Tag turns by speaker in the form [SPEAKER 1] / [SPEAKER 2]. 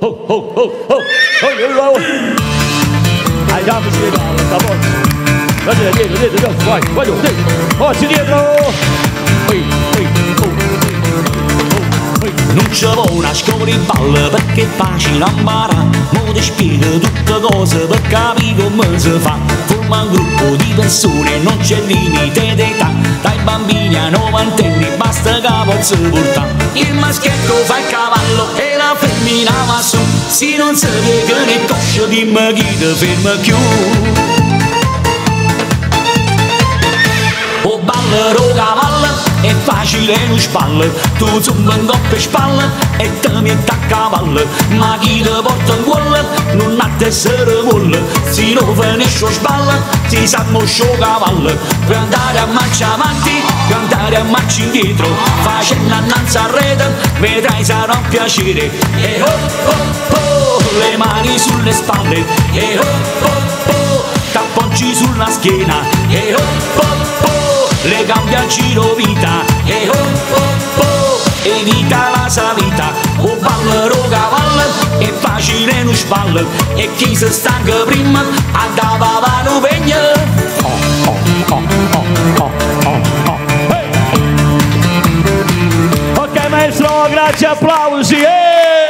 [SPEAKER 1] oh, oh, oh, oh, Hai già mi si vede stavolta. Guarda dietro, dietro, dietro, vai, vai, dietro. Oggi dietro. Ehi, ehi, oh.
[SPEAKER 2] Non ci vuole una scuola in balle perché è facile imparare Mo ti spiego tutte cose per capire come si fa Forma un gruppo di persone, non c'è limite d'età Dai bambini ai novantenni basta che possa portare Il maschietto fa il cavallo va su Se non si vede né coscia dimmi chi ti ferma più O ballo cavallo è facile non spalle tu zumba in coppe spalle e te metti a cavallo ma chi ti porta in cuore non ha tessere molle se non finisce o spalle si sa moscio cavallo puoi andare a marcia avanti puoi andare a marcia indietro facendo annanzi a rete vedrai sarà un piacere. E oh oh oh le mani sulle spalle. E oh oh oh t'appoggi sulla schiena. E oh oh le gambe al giro vita. E oh oh oh evita la salita. O ballo cavallo è facile non spalle e chi si stanca prima andava va no vegna mais
[SPEAKER 1] honra, te aplaude. Ei! É!